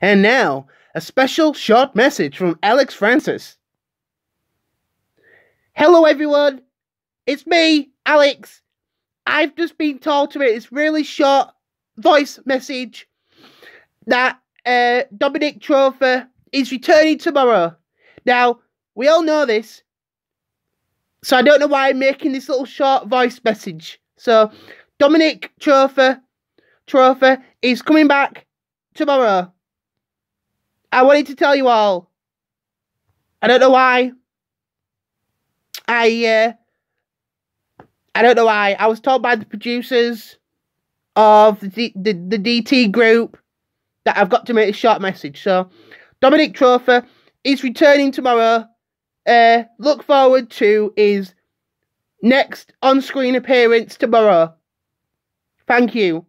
And now, a special short message from Alex Francis. Hello, everyone. It's me, Alex. I've just been told to make this really short voice message that uh, Dominic Trofa is returning tomorrow. Now, we all know this, so I don't know why I'm making this little short voice message. So, Dominic Trofa, Trofa is coming back tomorrow. I wanted to tell you all. I don't know why. I uh, I don't know why. I was told by the producers of the, the, the DT group that I've got to make a short message. So, Dominic Trofa is returning tomorrow. Uh, look forward to his next on screen appearance tomorrow. Thank you.